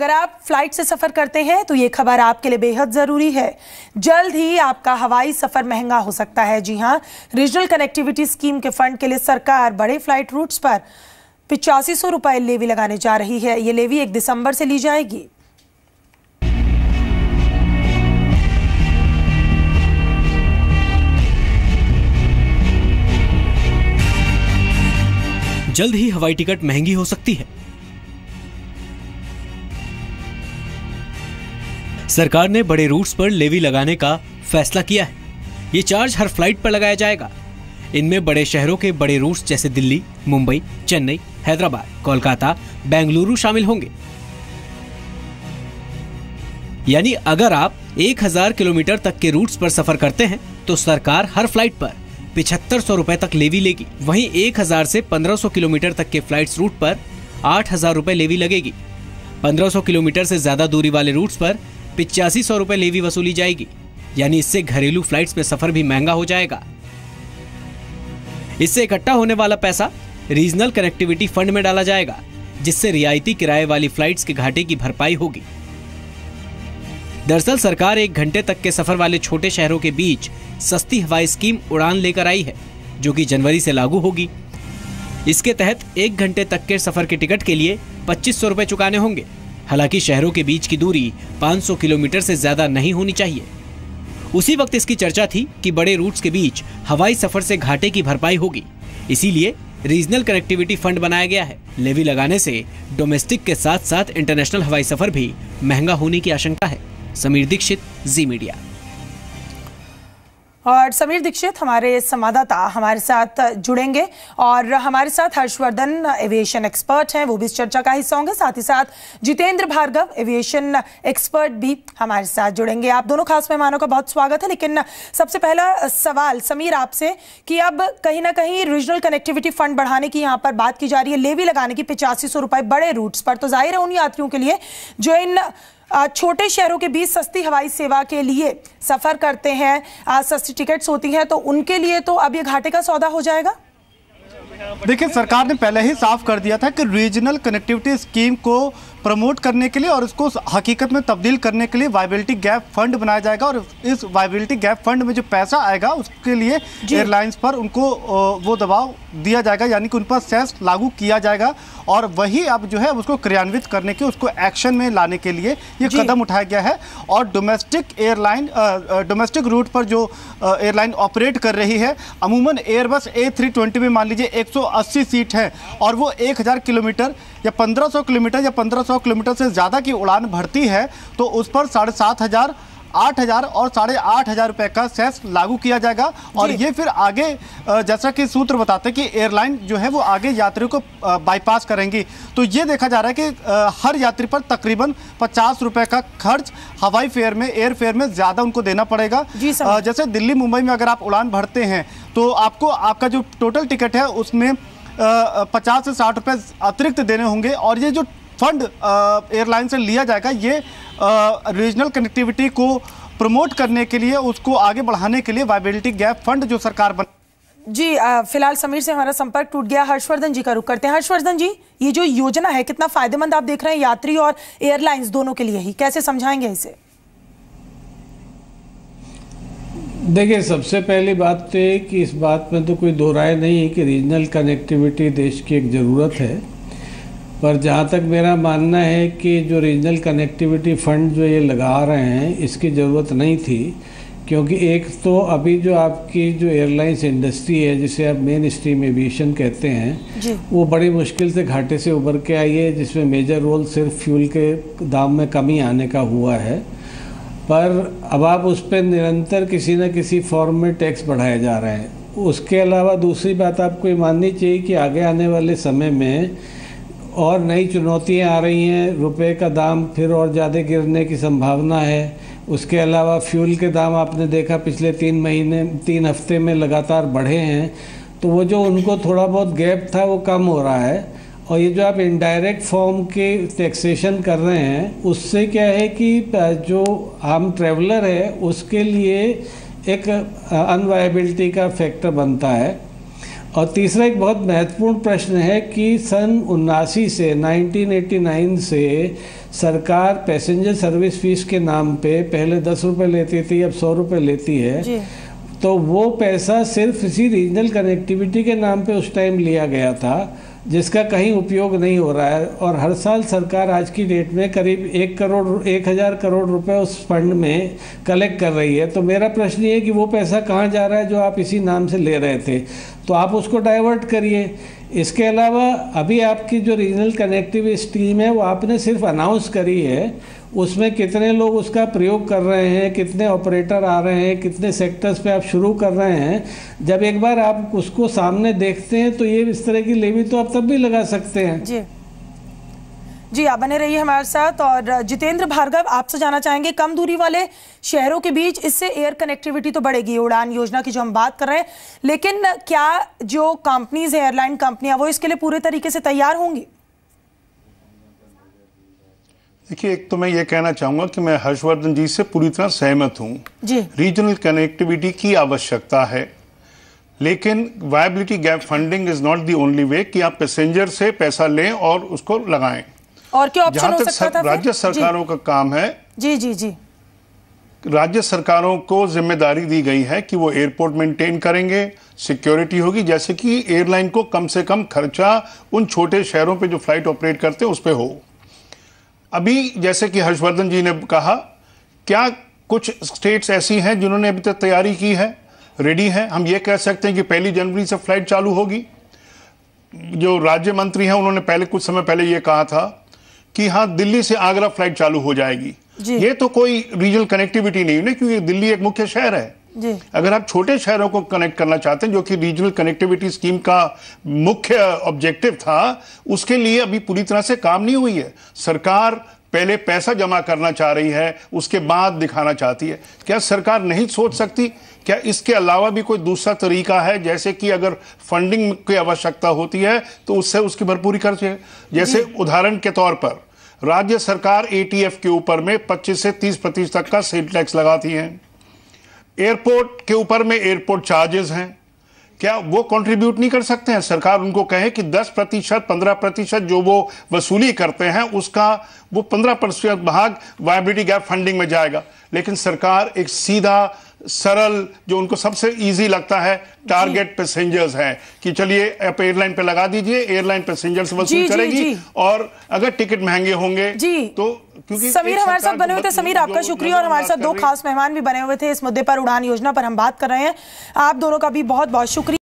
अगर आप फ़्लाइट से सफ़र करते हैं तो ये खबर आपके लिए बेहद ज़रूरी है। जल्द ही आपका हवाई सफ़र महँगा हो सकता है। जी हाँ रीजनल कनेक्टिविटी स्कीम के फंड के लिए सरकार बड़े फ़्लाइट रूट्स पर पिचासी सौ रुपए लेवी लगाने जा रही है। ये लेवी एक दिसंबर से ली जाएगी। जल्द ही हवाई टिकट महँगी हो सकती है। सरकार ने बड़े रूट्स पर लेवी लगाने का फैसला किया है। ये चार्ज हर फ़्लाइट पर लगाया जाएगा। इनमें बड़े शहरों के बड़े रूट्स जैसे दिल्ली, मुंबई, चेन्नई, हैदराबाद, कोलकाता, बेंगलुरु शामिल होंगे। यानी अगर आप 1000 किलोमीटर तक के रूट्स पर सफ़र करते हैं तो सरकार हर फ़्लाइट पर पिछहत्तर सौ रुपए तक लेवी लेगी। वहीं 1000 से 1500 किलोमीटर तक के फ्लाइट्स रूट पर 8000 रुपए लेवी लगेगी। 1500 किलोमीटर से ज़्यादा दूरी वाले रूट्स पर पिचासी सौ रुपए लेवी वसूली जाएगी। यानी इससे घरेलू फ्लाइट्स में सफ़र भी महँगा हो जाएगा। इससे इकट्ठा होने वाला पैसा रीजनल कनेक्टिविटी फंड में डाला जाएगा, जिससे रियायती किराए वाली फ्लाइट्स के घाटे की भरपाई होगी। दरअसल सरकार एक घंटे तक के सफ़र वाले छोटे शहरों के बीच सस्ती हवाई स्कीम उड़ान लेकर आई है, जो कि जनवरी से लागू होगी। इसके तहत एक घंटे तक के सफ़र के टिकट के लिए पच्चीस सौ रुपए चुकाने होंगे। हालाँकि शहरों के बीच की दूरी 500 किलोमीटर से ज़्यादा नहीं होनी चाहिए। उसी वक्त इसकी चर्चा थी कि बड़े रूट्स के बीच हवाई सफ़र से घाटे की भरपाई होगी। इसीलिए रीजनल कनेक्टिविटी फंड बनाया गया है। लेवी लगाने से डोमेस्टिक के साथ साथ इंटरनेशनल हवाई सफ़र भी महँगा होने की आशंका है। Sameer Dikshit, Zee media. और समीर दीक्षित हमारे संवाददाता हमारे साथ जुड़ेंगे और हमारे साथ हर्षवर्धन एविएशन एक्सपर्ट हैं, वो भी इस चर्चा का हिस्सा होंगे। साथ ही साथ जितेंद्र भार्गव एविएशन एक्सपर्ट भी हमारे साथ जुड़ेंगे। आप दोनों खास मेहमानों का बहुत स्वागत है, लेकिन सबसे पहला सवाल समीर आपसे कि अब कहीं ना कहीं रीजनल कनेक्टिविटी फंड बढ़ाने की यहाँ पर बात की जा रही है। लेवी लगाने की पिचासी सौ बड़े रूट्स पर। तो ज़ाहिर है उन यात्रियों के लिए जो इन छोटे शहरों के बीच सस्ती हवाई सेवा के लिए सफ़र करते हैं सस्ती टिकट्स होती हैं तो उनके लिए तो अब ये घाटे का सौदा हो जाएगा? देखिए सरकार ने पहले ही साफ़ कर दिया था कि रीजनल कनेक्टिविटी स्कीम को प्रमोट करने के लिए और इसको हकीकत में तब्दील करने के लिए वाइबिलिटी गैप फंड बनाया जाएगा और इस वाइबिलिटी गैप फंड में जो पैसा आएगा उसके लिए एयरलाइंस पर उनको वो दबाव दिया जाएगा यानी कि उन पर सेंस लागू किया जाएगा और वही अब जो है उसको क्रियान्वित करने के उसको एक्शन में लाने के लिए ये कदम उठाया गया है। और डोमेस्टिक एयरलाइन डोमेस्टिक रूट पर जो एयरलाइन ऑपरेट कर रही है अमूमन एयरबस ए थ्री ट्वेंटी में मान लीजिए 180 सीट है और वो 1000 किलोमीटर या 1500 किलोमीटर या 1500 किलोमीटर से ज़्यादा की उड़ान भरती है तो उस पर साढ़े सात हज़ार आठ हज़ार और साढ़े आठ हज़ार रुपए का सेस लागू किया जाएगा। और ये फिर आगे जैसा कि सूत्र बताते हैं कि एयरलाइन जो है वो आगे यात्रियों को बाईपास करेंगी। तो ये देखा जा रहा है कि हर यात्री पर तकरीबन पचास रुपए का खर्च हवाई फेयर में एयर फेयर में ज़्यादा उनको देना पड़ेगा। जैसे दिल्ली मुंबई में अगर आप उड़ान भरते हैं तो आपको आपका जो टोटल टिकट है उसमें पचास से साठ रुपए अतिरिक्त देने होंगे। और ये जो फंड एयरलाइन से लिया जाएगा। ये रीजनल कनेक्टिविटी को प्रमोट करने के लिए उसको आगे बढ़ाने के लिए वाइबिलिटी गैप फंड जो सरकार बन जी फ़िलहाल समीर से हमारा संपर्क टूट गया। हर्षवर्धन जी का रुख करते हैं। हर्षवर्धन जी ये जो योजना है कितना फ़ायदेमंद आप देख रहे हैं यात्री और एयरलाइंस दोनों के लिए ही? कैसे समझाएँगे इसे? देखिए सबसे पहली बात तो ये कि इस बात में तो कोई दो राय नहीं है कि रीजनल कनेक्टिविटी देश की एक ज़रूरत है। पर जहाँ तक मेरा मानना है कि जो रीजनल कनेक्टिविटी फ़ंड जो ये लगा रहे हैं इसकी ज़रूरत नहीं थी क्योंकि एक तो अभी जो आपकी जो एयरलाइंस इंडस्ट्री है जिसे आप मेन स्ट्रीम एविएशन कहते हैं वो बड़ी मुश्किल से घाटे से उभर के आई है जिसमें मेजर रोल सिर्फ़ फ्यूल के दाम में कमी आने का हुआ है। पर अब आप उस पर निरंतर किसी न किसी फॉर्म में टैक्स बढ़ाए जा रहे हैं। उसके अलावा दूसरी बात आपको ये माननी चाहिए कि आगे आने वाले समय में और नई चुनौतियाँ आ रही हैं। रुपए का दाम फिर और ज़्यादा गिरने की संभावना है। उसके अलावा फ्यूल के दाम आपने देखा, पिछले तीन महीने, तीन हफ़्ते में लगातार बढ़े हैं। तो वो जो उनको थोड़ा बहुत गैप था, वो कम हो रहा है। और ये जो आप इनडायरेक्ट फॉर्म के टैक्सेशन कर रहे हैं, उससे क्या है कि जो आम ट्रेवलर है, उसके लिए एक अनवायबिलिटी का फैक्टर बनता है। और तीसरा एक बहुत महत्वपूर्ण प्रश्न है कि सन उन्नासी से 1989 से सरकार पैसेंजर सर्विस फ़ीस के नाम पे पहले दस रुपये लेती थी अब सौ रुपये लेती है। जी। तो वो पैसा सिर्फ़ इसी रीजनल कनेक्टिविटी के नाम पे उस टाइम लिया गया था। जिसका कहीं उपयोग नहीं हो रहा है। और हर साल सरकार आज की डेट में करीब एक करोड़, एक हज़ार करोड़ रुपए उस फंड में कलेक्ट कर रही है। तो मेरा प्रश्न ये है कि वो पैसा कहाँ जा रहा है जो आप इसी नाम से ले रहे थे? तो आप उसको डाइवर्ट करिए। इसके अलावा अभी आपकी जो रीजनल कनेक्टिव स्कीम है, वो आपने सिर्फ़ अनाउंस करी है उसमें कितने लोग उसका प्रयोग कर रहे हैं, कितने ऑपरेटर आ रहे हैं, कितने सेक्टर्स पे आप शुरू कर रहे हैं, जब एक बार आप उसको सामने देखते हैं तो ये इस तरह की लेवी तो आप तब भी लगा सकते हैं। जी। जी, आप बने रहिए हमारे साथ और जितेंद्र भार्गव, आपसे जाना चाहेंगे कम दूरी वाले शहरों के बीच, इससे एयर कनेक्टिविटी तो बढ़ेगी, उड़ान योजना की जो हम बात कर रहे हैं। लेकिन क्या जो कंपनीज़ है एयरलाइन कंपनियाँ वो इसके लिए पूरे तरीके से तैयार होंगी? देखिए एक तो मैं ये कहना चाहूँगा कि मैं हर्षवर्धन जी से पूरी तरह सहमत हूँ। रीजनल कनेक्टिविटी की आवश्यकता है। लेकिन viability gap funding is not the only way कि आप पैसेंजर से पैसा लें और उसको लगाएँ। और क्या ऑप्शन हो सकता सर, था राज्य सरकारों का काम है। जी जी जी। राज्य सरकारों को ज़िम्मेदारी दी गई है कि वो एयरपोर्ट मेंटेन करेंगे सिक्योरिटी होगी जैसे कि एयरलाइन को कम से कम खर्चा उन छोटे शहरों पे जो फ़्लाइट ऑपरेट करते हैं उस पर हो। अभी जैसे कि हर्षवर्धन जी ने कहा क्या कुछ स्टेट्स ऐसी हैं जिन्होंने अभी तक तैयारी की है रेडी है? हम ये कह सकते हैं कि पहली जनवरी से फ़्लाइट चालू होगी। जो राज्य मंत्री हैं उन्होंने पहले कुछ समय पहले ये कहा था कि हाँ दिल्ली से आगरा फ़्लाइट चालू हो जाएगी। ये तो कोई रीजनल कनेक्टिविटी नहीं है क्योंकि दिल्ली एक मुख्य शहर है। जी। अगर आप छोटे शहरों को कनेक्ट करना चाहते हैं जो कि रीजनल कनेक्टिविटी स्कीम का मुख्य ऑब्जेक्टिव था उसके लिए अभी पूरी तरह से काम नहीं हुई है। सरकार पहले पैसा जमा करना चाह रही है उसके बाद दिखाना चाहती है। क्या सरकार नहीं सोच सकती? क्या इसके अलावा भी कोई दूसरा तरीका है? जैसे कि अगर फंडिंग की आवश्यकता होती है तो उससे उसकी भरपूरी कर जैसे उदाहरण के तौर पर राज्य सरकार एटीएफ के ऊपर में 25 से 30 प्रतिशत तक का सेल टैक्स लगाती है। एयरपोर्ट के ऊपर में एयरपोर्ट चार्जेस हैं। क्या वो कंट्रीब्यूट नहीं कर सकते हैं? सरकार उनको कहे कि 10 प्रतिशत, पंद्रह प्रतिशत जो वो वसूली करते हैं, उसका वो 15 प्रतिशत भाग वायबिलिटी गैप फंडिंग में जाएगा। लेकिन सरकार एक सीधा सरल जो उनको सबसे इजी लगता है टारगेट पैसेंजर्स है कि चलिए आप एयरलाइन पे लगा दीजिए एयरलाइन पैसेंजर्स वसूल करेगी जी। और अगर टिकट महँगे होंगे जी। तो क्योंकि समीर हमारे साथ बने हुए थे। समीर आपका शुक्रिया। और हमारे साथ दो। खास मेहमान भी बने हुए थे इस मुद्दे पर उड़ान योजना पर हम बात कर रहे हैं। आप दोनों का भी बहुत बहुत शुक्रिया।